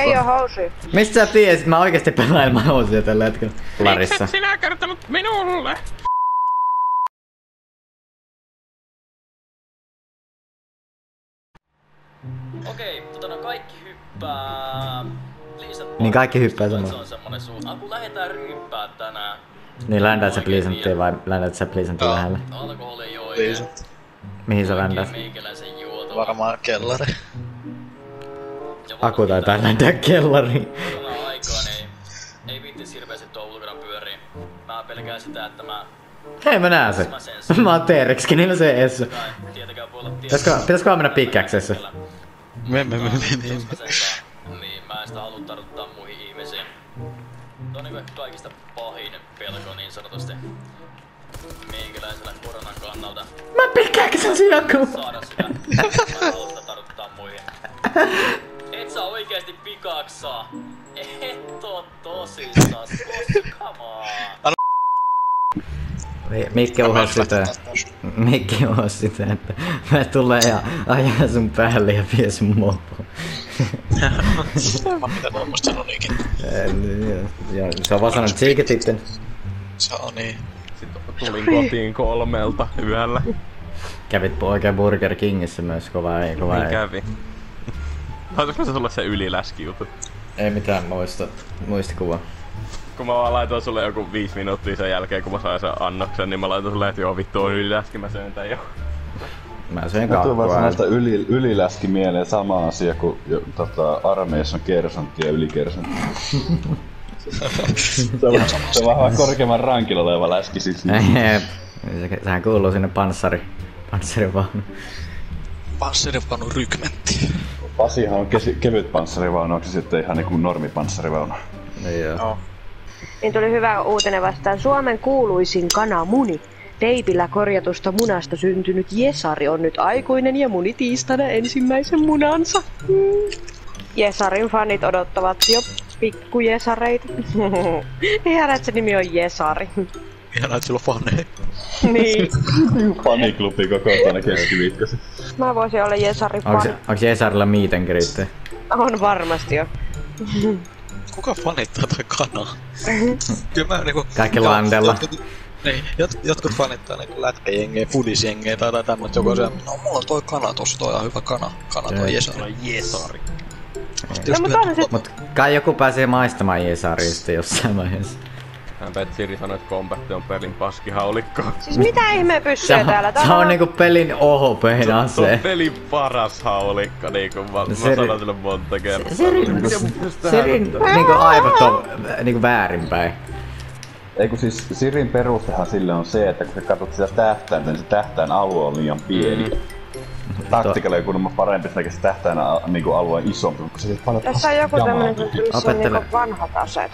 Ei oo housuja. Mistä sä tiesit? Mä oikeesti pelaan ilman housuja tällä hetkellä. Larissa. Mikset sinä kertonut minulle? Okei, tota no kaikki hyppää... Liisa, Niin kaikki hyppää Se samalla. on semmonen suu... Kun lähdetään ryyppää tänään. Niin ländät sä pleasanttiin vai ländät sä pleasanttiin lähelle? Alkoholi ei oo oikein. Pleasant. Mihin sä ländät? Varmaan kellari. Aku taitaa ländää kellariin. Korona-aikaan ei, ei viittis hirveästi tuo ulkona pyörii. Mä pelkään sitä, että mä... Hei mä näen sen. Mä oon T-Rexkin, se. Tai tietenkään voi olla Pitäisikö, pitäisikö mennä pickaxessa? Me, me, me, me, me, me. Niin, mä en sitä halua tartuttaa muihin ihmisiin. Tuo on niinku kaikista pahin pelko niin sanotusti. Meikäläisellä koronan kannalta Mä pickaxen sen joku! saada sitä. Pikaksaa. Et oo on. Mi- Mikki uhos sitä. Mikki uhos sitä, että mä tulee ja ajaa sun päälle ja vie sun mopo. Mä mitä tuommoista sanonikin. Ja se on vaan sanonut tsiikit sitten. Se on niin. Sitten tulin kotiin kolmelta yöllä. Kävit oikein Burger Kingissä myös, kova ei, kova Niin ei. kävi. Olisiko se sulle se yliläski juttu? Ei mitään muista, muistikuva. Kun mä vaan laitoin sulle joku viisi minuuttia sen jälkeen, kun mä sain sen annoksen, niin mä laitoin sulle, että joo vittu on yliläski, mä söin tän jo. Mä söin Mä tulen vaan kakkua. sanoista yli, yliläski mieleen sama asia kuin jo, tota, armeijassa on kersantti ja ylikersantti. se on, se on vähän korkeamman rankilla oleva läski siis. Sehän kuuluu sinne panssari. Panssarivaunu. Panssarivanu rykmentti. Pasihan on kesi, kevyt panssarivaunu, onko se sitten ihan niinku normipanssarivaunu? Niin joo. Niin tuli hyvä uutinen vastaan. Suomen kuuluisin kanamuni. Teipillä korjatusta munasta syntynyt Jesari on nyt aikuinen ja muni tiistaina ensimmäisen munansa. Mm. Jesarin fanit odottavat jo pikkujesareita. Ihan että se nimi on Jesari. Ihan sulla on faneja. niin. Faniklubi koko tänä keskiviikkosi. Mä voisin olla Jesarin Onks, fani. onks Jesarilla and greet? On varmasti jo. Kuka fanittaa toi kanaa? Kyllä mä niinku... Kaikki landella. Jotkut, niin, jot, jotkut fanittaa niinku lätkäjengejä, fudisjengejä tai jotain tämmöistä. Joku on se, no mulla on toi kana tossa, toi on hyvä kana. Kana toi. Jesari. Jesari. No, mutta Mut kai joku pääsee maistamaan Jesaria sitten jossain vaiheessa. Hän Petsiri sanoi, että Kombatte on pelin paskihaulikko. Siis mitä ihme pyssyä täällä? se on niinku pelin OHPn Se on ase. pelin paras haulikko, niinku mä, mä Seri- sanoin sille monta kertaa. Sirin, Sirin niinku aivot on niinku väärinpäin. Ei kun siis Sirin perustehan sille on se, että kun sä katsot sitä tähtäintä, niin se tähtäin alue on liian pieni. Mm. Taktikalla ei kuulemma parempi sen takia se tähtäin a- niinku alue on isompi, mutta se siis paljon Tässä on joku tämmönen, missä on Opettele. niinku vanhat aseet.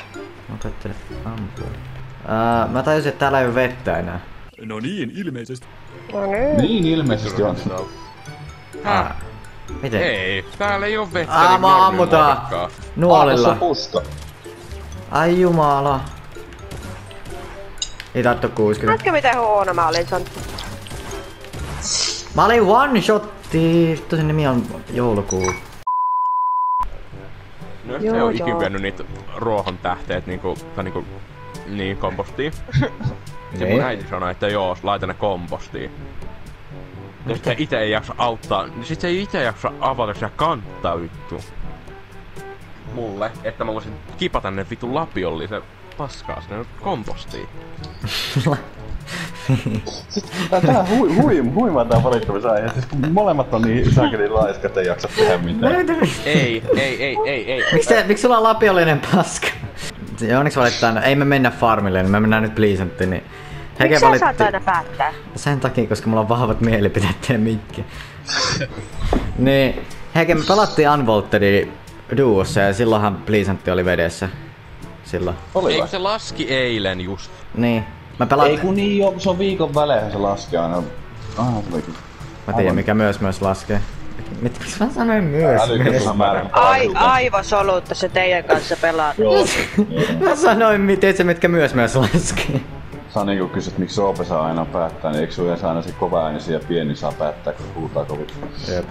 Opettele ampua. Uh, mä tajusin, että täällä ei oo vettä enää. No niin, ilmeisesti. No nyt. Niin ilmeisesti on. Ah. Miten? Ei, täällä ei oo vettä. Ah, niin mä ammutaan. Ah, Nuolilla. on puska. Ai jumala. Ei tatto 60. Näetkö miten huono mä olin san? Mä olin one shotti. Vittu sen nimi on joulukuu. No se on ikin vienyt niitä ruohon tähteet niinku, tai niinku, niin kompostiin. Ja Niin. mun äiti sanoi, että joo, laita ne kompostiin. Ja sit se ite ei jaksa auttaa, niin sit se ei ite jaksa avata sitä kantta vittu. Mulle, että mä voisin kipata ne vittu lapiollisen paskaa sinne kompostiin. Tää, on hui, hui, huimaa tää valittamisaihe. Siis kun molemmat on niin sakelin laiskat, ei jaksa tehdä mitään. Ei, ei, ei, ei, ei. Miksi, te, miksi sulla on lapiollinen paska? Onneksi valittaan, ei me mennä farmille, niin me mennään nyt Pleasanttiin, niin Heke Miksi sä valitti saat aina päättää? sen takia, koska mulla on vahvat mielipiteet ja mikki. niin, Heke me pelattiin Unvoltedin duossa ja silloinhan Pleasantti oli vedessä. Silloin. Oli Eikö se laski eilen just? Niin. Mä Ei pelattiin... kun niin joo, kun se on viikon välein se laskee aina. Ah, se olikin. Mä tiedän mikä myös myös laskee. Mit, miksi mä sanoin myös myös? Ai, aivosolutta se teidän kanssa pelaa. Joo. Mä sanoin miten se mitkä myös myös laskee. Saa niinku kysyä, että miksi Roope saa aina päättää, niin eikö sun yleensä aina se kova ääni ja pieni saa päättää, kun huutaa kovin? Jep.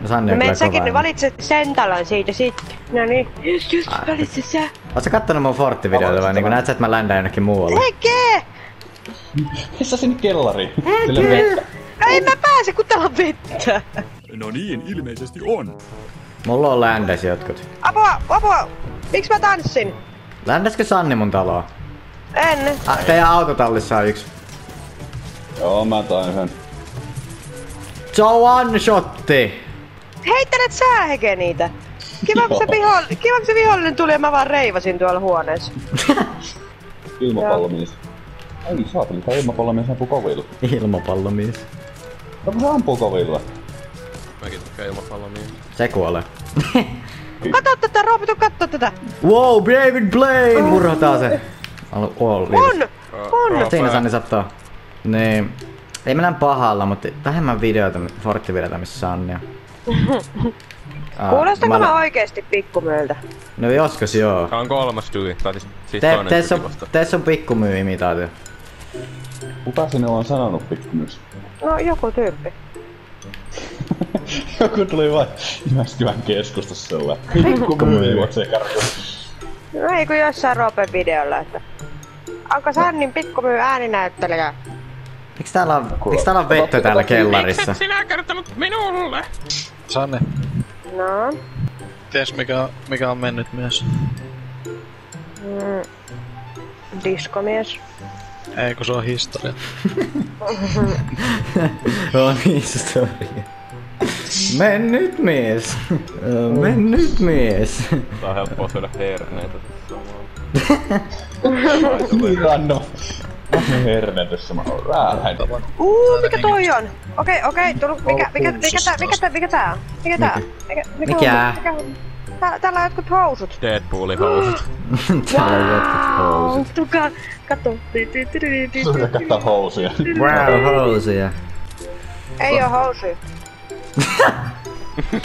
No Sanni No on kyllä menet säkin, kova. niin valitset sen talon siitä sitten. No niin, just just, valitse sä. Oot sä kattonut mun Fortti-videoita vai niinku näet sä, että mä ländän jonnekin muualle? Heke! Missä sinne kellariin? Sille Heke! Ei mä pääse, kun täällä on vettä. No niin, ilmeisesti on. Mulla on ländäs jotkut. Apua, apua! Miksi mä tanssin? Ländäskö Sanni mun taloa? En. Ah, teidän autotallissa on yksi. Joo, mä tain yhden. Se on one shotti! Heittelet sä heke niitä? Kiva, kun se, viholl... Kiva, kun se vihollinen tuli ja mä vaan reivasin tuolla huoneessa. Ilmapallomies. Ei saateli, tää ilmapallomies ampuu kovilla. Ilmapallomies. No kun se ampuu kovilla. Mäkin tykkään ilmapallomiin. Se kuolee. Kato tätä, Roopi, tuu kattoo tätä. wow, David Blaine! Murhataan se. Alu, oh, On! On! Siinä Sanni sattuu. Niin. Ei mennä pahalla, mutta vähemmän videoita, Fortti-videoita, missä Sanni on. Ah, Kuulostanko mä mä- oikeesti pikkumyöltä? No joskus joo. Tää on kolmas tyli, tai siis, siis Te, toinen tyli on, on pikkumyy imitaatio. Kuka sinne on sanonut pikkumys? No, joku tyyppi. Joku tuli vain Jyväskylän keskustassa sellainen. Pikkumys juoksee karkuun. No ei kun jossain Roopen videolla, että... Onko Sannin pikkumyy ääninäyttelijä? Miksi täällä on, miksi täällä on vettä täällä kellarissa? sinä kertonut minulle? Sanne, No. ties mikä, mikä on mennyt myös. Mm. Diskomies. Ei kun se on historia. on historia. Mennyt mies. Mennyt mies. Tää on helppoa syödä herneitä tässä Niin random. Mä oon herne tässä, mä oon räähän. Uu, mikä toi on? Okei, okei, tullu, mikä, mikä, mikä tää, mikä tää, mikä tää on? Mikä tää on? Mikä, mikä, Mikä? mikä? Tää, täällä on jotkut housut. Deadpoolin housut. täällä on jotkut Tuka, kato. Ti. kattaa housuja. Wow, housuja. Ei oo housuja.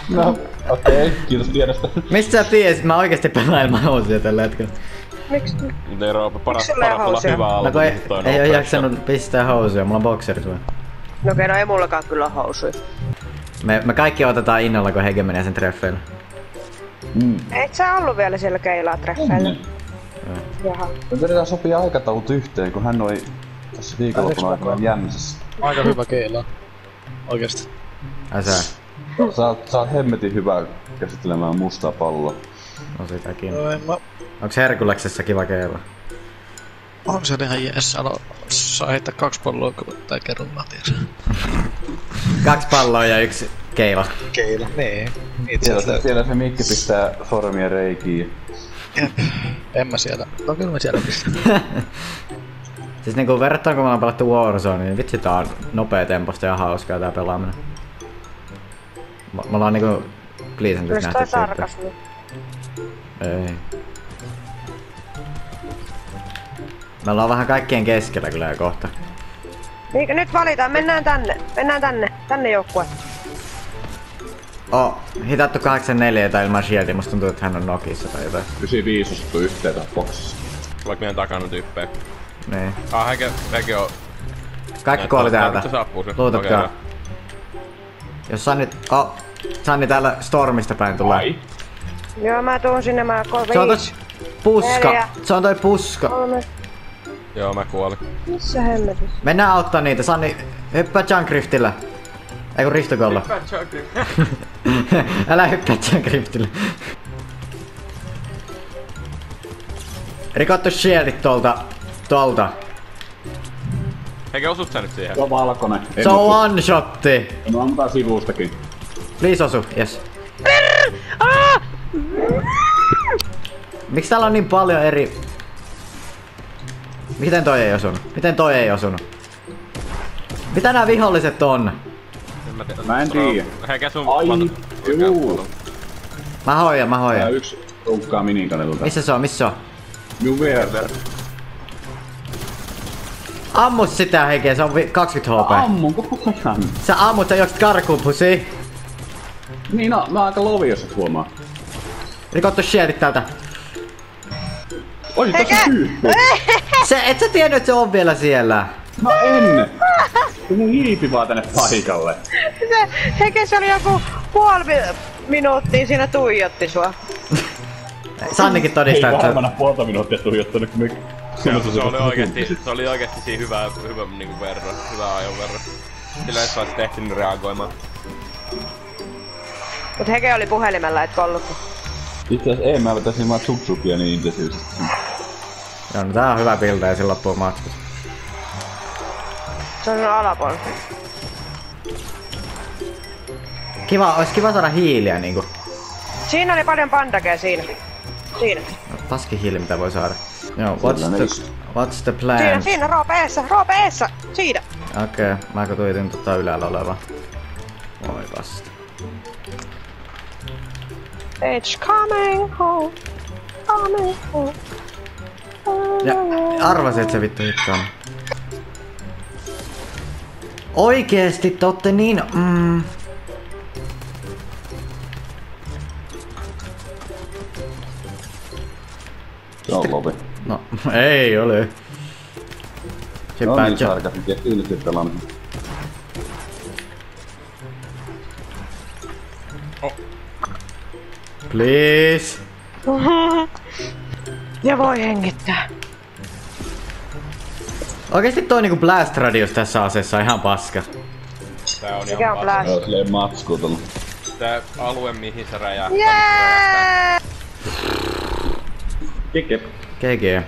No, okei, okay, kiitos tiedosta. Mistä sä tiesit? Mä oikeesti pelaan ilman housuja tällä hetkellä. Miks? Mut ei Roope, paras, paras olla hyvä No alku, kun ei, ei oo jaksanut pistää housuja, mulla on bokserit vaan. No okei, no ei mullakaan kyllä housuja. Me, me kaikki otetaan innolla, kun Hege menee sen treffeille. Et sä ollu vielä siellä keilaa treffeillä? Jaha. Me yritetään sopia aikataulut yhteen, kun hän oli tässä viikonloppuna aikana jämsässä. Aika hyvä keila. Oikeesti. Ai sä? Sä oot, sä oot hemmetin hyvä käsittelemään mustaa palloa. No sitäkin. No en mä... Onks Herkuleksessa kiva keilla? On se ihan jees. Alo... Saa heittää kaksi palloa, kun tai kerran mä tiedän. Kaksi palloa ja yksi keila. Keila. Niin. Itse Siellä siellä se mikki pistää sormia reikiin. En mä siellä. No kyllä mä siellä pistän. Siis niinku verrattuna kun me ollaan pelattu Warzone, niin vitsi tää on nopea temposta ja hauskaa tää pelaaminen. Me, me ollaan niinku Pleasantis nähty sarkasmi. Ei. Me ollaan vähän kaikkien keskellä kyllä jo kohta. Niin, nyt valitaan, mennään tänne. Mennään tänne. Tänne joukkue. Oh, hitattu 84 tai ilman shieldia, musta tuntuu, että hän on nokissa tai jotain. 95 osuttu yhteen tässä boksissa. Vaikka meidän takana tyyppejä. Niin. Ah, Häke, Häke on... Kaikki kuoli täältä. Luutatkaa. Okei, Jos Sanni... Oh, Sanni täällä Stormista päin tulee. Ai? Joo, mä tuun sinne, mä ko Se on toi viisi, puska. Neljä. Se on toi puska. kolme. Joo, mä kuolin. Missä hemmetissä? Mennään auttaa niitä. Sanni, hyppää Junkriftillä. Ei kun ristokolla. Älä hyppää Junkriftillä. Rikottu shieldit tuolta. Tuolta. Häke, osut sä nyt siihen? Se on valkoinen. Ei Se on one shotti. No ammutaan sivustakin. Please osu, yes. Miksi täällä on niin paljon eri... Miten toi ei osunut? Miten toi ei osunut? Mitä nämä viholliset on? Mä en tiedä. Häke, sun... Ai, juu. Mä hoidan, mä Tää hoidan. yksi runkkaa minikanelta. Missä se on, missä se on? Minun vieressä. Ammu sitä heikeä, se on vi- 20 HP. Ammun koko ajan. Sä ammut, sä juokset karkuun, pusi. Niin no, mä oon aika lovi, jos et huomaa. Rikottu shieldit täältä. Oi, tässä on tyyppi. Se, et sä tiennyt, että se on vielä siellä. Mä en. Se hiipi vaan tänne paikalle. Se, heke se oli joku puoli mi- minuuttia siinä tuijotti sua. Sannikin Ei todistaa, että vähemmän puolta minuuttia tuijottanut, kun me... Se, se, oli oikeesti, se oli oikeesti siinä hyvä, hyvä niinku verran, hyvä ajon verran. Sillä et saisi tehtynyt reagoimaan. Mut Heke oli puhelimella, et kolluttu. Itse asiassa ei, mä vetäisin vaan tsuksukia niin intensiivisesti. Joo, no tää on hyvä pilta ja silloin loppuu matkus. Se on alapuolella. Kiva, ois kiva saada hiiliä niinku. Siinä oli paljon pandakeja siinä. Siinä. No, paski hiili mitä voi saada. Joo, what's the, what's the Siinä, plan? siinä, Roope eessä, Roope eessä! Siinä! Okei, okay, mä tuijotin tota ylhäällä oleva. Oi vasta. It's coming home. Coming home. Ja arvasin, että se vittu hitto on. Oikeesti te ootte niin... Mm, Se on lovi. no, ei ole. Se No niin, sarkasin, ja pelannut. Please. Ja voi hengittää. Oikeesti toi niinku blast radius tässä aseessa on ihan paska. Tää on Mikä on ihan blast? Se on silleen matsku tullut. paska. Tää alue mihin se räjähtää. Jee! Keke. GG.